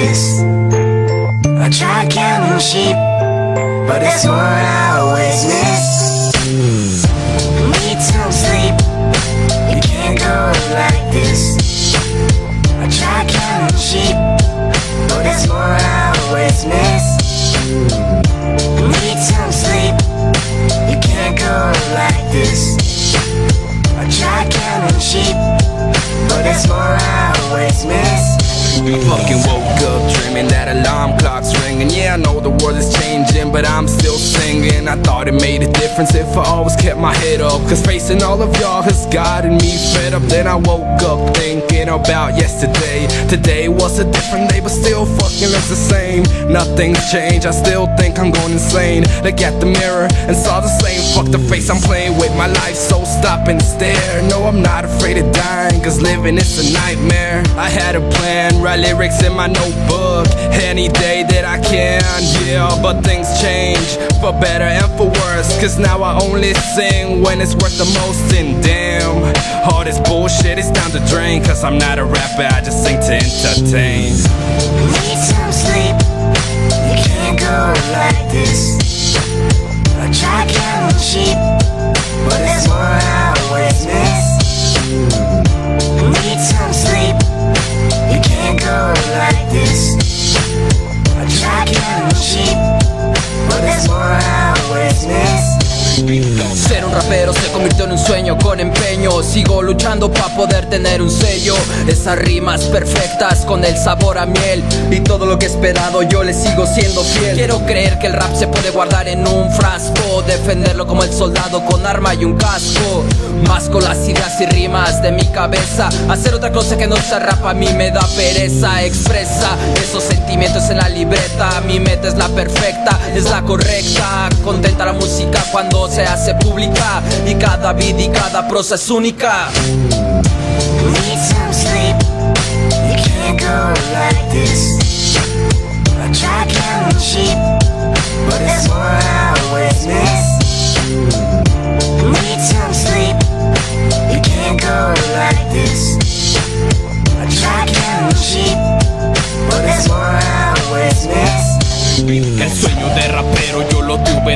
this. I try counting sheep, but that's what I always miss. Fucking woke up dreaming that alarm clock's ringing. Yeah, I know the world is changing, but I'm still singing. I thought it made a difference if I always kept my head up. Cause facing all of y'all has gotten me fed up. Then I woke up thinking about yesterday. Today was a different day, but still fucking looks the same. Nothing's changed, I still think I'm going insane. Look at the mirror and saw the same. Fuck the face I'm playing with my life, so stop and stare. No, I'm not afraid of dying, cause living is a nightmare. I had a plan, write lyrics in my notebook any day that I can, yeah. But things change for better and for worse, cause now I only sing when it's worth the most. And damn, all this bullshit is down the drain, cause I'm not a rapper, I just sing to entertain. Need some sleep. Business. Ser un rapero se convirtió en un sueño con empeño. Sigo luchando para poder tener un sello. Esas rimas perfectas con el sabor a miel. Y todo lo que he esperado yo le sigo siendo fiel. Quiero creer que el rap se puede guardar en un frasco. Defenderlo como el soldado con arma y un casco. Más con las ideas y rimas de mi cabeza. Hacer otra cosa que no se rap a mí me da pereza. Expresa esos sentimientos en la libreta. Mi meta es la perfecta, es la correcta. Contenta la música cuando se hace pública Y cada beat y cada prosa es única. Need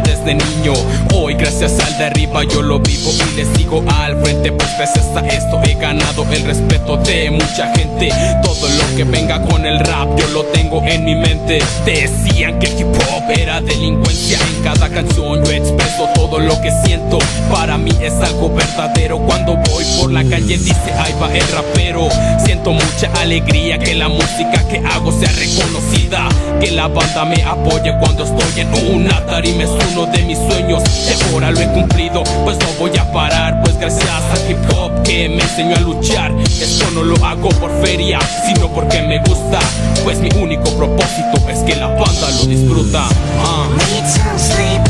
desde niño. Hoy gracias al de arriba yo lo vivo y le sigo al frente. Pues gracias a esto he ganado el respeto de mucha gente. Todo lo que venga con el rap yo lo tengo en mi mente. Decían que el hip hop era delincuencia. En cada canción yo expreso todo lo que siento. Para mí es algo verdadero. Cuando voy por la calle dice ahí va el rapero Siento mucha alegría que la música que hago sea reconocida. Que la banda me apoye cuando estoy en una tarima uno de mis sueños. Y ahora lo he cumplido pues no voy a parar. Pues gracias al hip hop que me enseñó a luchar. Esto no lo hago por feria sino porque me gusta. Pues mi único propósito es que la banda lo disfruta. Ah. Need some sleep.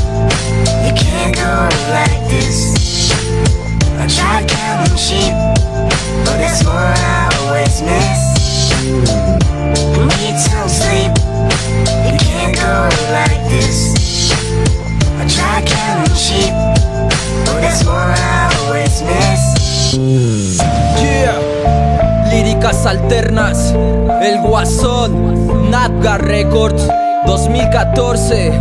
You can't go Alternas El Guasón Natga Records 2014